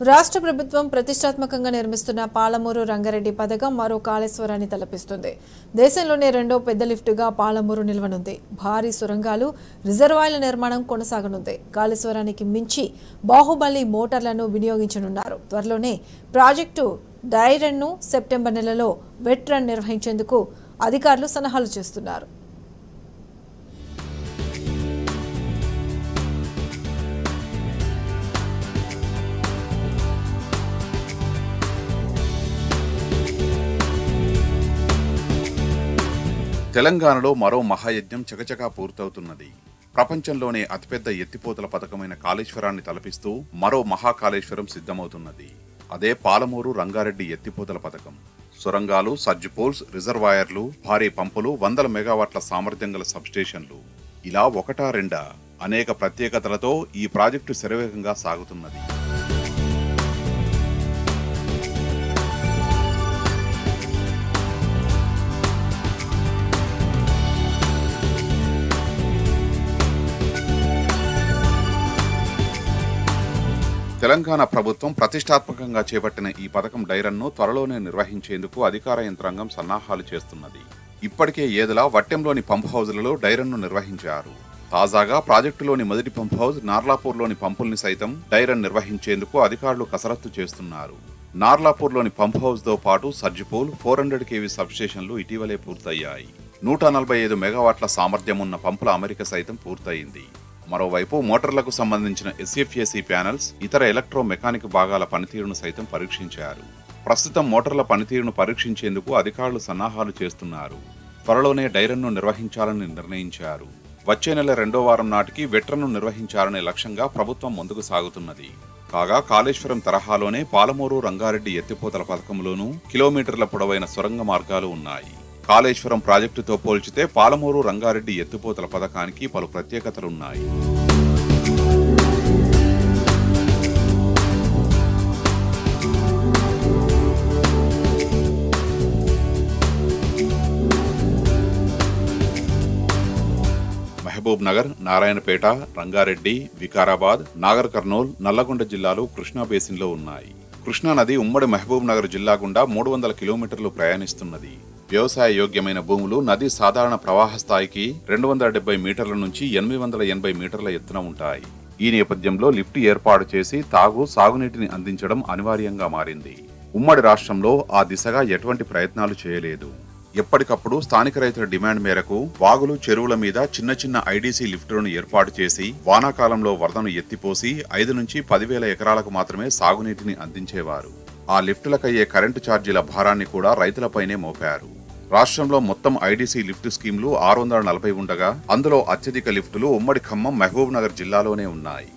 రాష్ట్ర ప్రభుత్వం ప్రతిష్టాత్మకంగా నిర్మిస్తున్న పాలమూరు రంగారెడ్డి పథకం మరో కాళేశ్వరాన్ని తలపిస్తుంది. దేశంలోనే రెండో పెద్ద లిఫ్టుగా పాలమూరు నిల్వనుంది. భారీ సురంగాలు రిజర్వాయర్ల నిర్మాణం కొనసాగనుంది. కాళేశ్వరానికి మించి బాహుబలి మోటార్లను వినియోగించనున్నారు. త్వరలోనే ప్రాజెక్టు డైరన్ను సెప్టెంబర్ నెలలో వెట్ రన్ నిర్వహించేందుకు అధికారులు సలహాలు చేస్తున్నారు. తెలంగాణలో మరో మహాయజ్ఞం చకచకా పూర్తవుతున్నది. ప్రపంచంలోనే అతిపెద్ద ఎత్తిపోతల పథకమైన కాళేశ్వరాన్ని తలపిస్తూ మరో మహాకాళేశ్వరం సిద్ధమవుతున్నది. అదే పాలమూరు రంగారెడ్డి ఎత్తిపోతల పథకం. సొరంగాలు సర్జ్ పోల్స్ రిజర్వాయర్లు భారీ పంపులు వందల మెగావాట్ల సామర్థ్యం గల సబ్స్టేషన్లు. ఇలా ఒకటా రెండా అనేక ప్రత్యేకతలతో ఈ ప్రాజెక్టు శరవేగంగా సాగుతున్నది. తెలంగాణ ప్రభుత్వం ప్రతిష్టాత్మకంగా చేపట్టిన ఈ పథకం డైరన్ను త్వరలోనే నిర్వహించేందుకు అధికార యంత్రాంగం సన్నాహాలు చేస్తున్నది. ఇప్పటికే ఏదలా వట్టెంలోని పంప్ హౌజులలో డైరన్ను నిర్వహించారు. తాజాగా ప్రాజెక్టులోని మొదటి పంప్ హౌజ్ నార్లాపూర్లోని పంపుల్ని సైతం డైరన్ నిర్వహించేందుకు అధికారులు కసరత్తు చేస్తున్నారు. నార్లాపూర్లోని పంప్ హౌస్తో పాటు surge pool four hundred KV సబ్స్టేషన్లు ఇటీవలే పూర్తయ్యాయి. నూట నలభై ఐదు మెగావాట్ల సామర్థ్యం ఉన్న పంపుల అమరిక సైతం పూర్తయింది. మరోవైపు మోటార్లకు సంబంధించిన ఎస్ఎఫ్ఏసీ ప్యానెల్స్ ఇతర ఎలక్ట్రో మెకానిక్ భాగాల పనితీరును సైతం పరీక్షించారు. ప్రస్తుతం మోటార్ల పనితీరును పరీక్షించేందుకు అధికారులు సన్నాహాలు చేస్తున్నారు. త్వరలోనే డైరన్ను నిర్వహించాలని నిర్ణయించారు. వచ్చే నెల రెండో వారం నాటికి వెట్రన్ను నిర్వహించాలనే లక్ష్యంగా ప్రభుత్వం ముందుకు సాగుతున్నది. కాగా కాళేశ్వరం తరహాలోనే పాలమూరు రంగారెడ్డి ఎత్తిపోతల పథకంలోనూ కిలోమీటర్ల పొడవైన సొరంగ మార్గాలు ఉన్నాయి. కాళేశ్వరం ప్రాజెక్టుతో పోల్చితే పాలమూరు రంగారెడ్డి ఎత్తిపోతల పథకానికి పలు ప్రత్యేకతలున్నాయి. మహబూబ్ నగర్ నారాయణపేట రంగారెడ్డి వికారాబాద్ నాగర్ కర్నూల్ నల్లగొండ జిల్లాలు కృష్ణా బేసిన్లో ఉన్నాయి. కృష్ణా నది ఉమ్మడి మహబూబ్ నగర్ జిల్లా గుండా మూడు వందల కిలోమీటర్లు ప్రయాణిస్తున్నది. వ్యవసాయ యోగ్యమైన భూములు నది సాధారణ ప్రవాహ స్థాయికి రెండు వందల డెబ్బై మీటర్ల నుంచి ఎనిమిది వందల ఎనభై మీటర్ల ఎత్తున ఉంటాయి. ఈ నేపథ్యంలో లిఫ్ట్ ఏర్పాటు చేసి తాగు సాగునీటిని అందించడం అనివార్యంగా మారింది. ఉమ్మడి రాష్ట్రంలో ఆ దిశగా ఎటువంటి ప్రయత్నాలు చేయలేదు. ఎప్పటికప్పుడు స్థానిక రైతుల డిమాండ్ మేరకు వాగులు చెరువుల మీద చిన్న చిన్న ఐడీసీ లిఫ్టులను ఏర్పాటు చేసి వానాకాలంలో వరదను ఎత్తిపోసి ఐదు నుంచి పదివేల ఎకరాలకు మాత్రమే సాగునీటిని అందించేవారు. ఆ లిఫ్టులకయ్యే కరెంటు ఛార్జీల భారాన్ని కూడా రైతులపైనే మోపారు. రాష్ట్రంలో మొత్తం ఐడీసీ లిఫ్ట్ స్కీమ్లు ఆరు వందల నలభై ఉండగా అందులో అత్యధిక లిఫ్టులు ఉమ్మడి ఖమ్మం మహబూబ్ నగర్ జిల్లాలోనే ఉన్నాయి.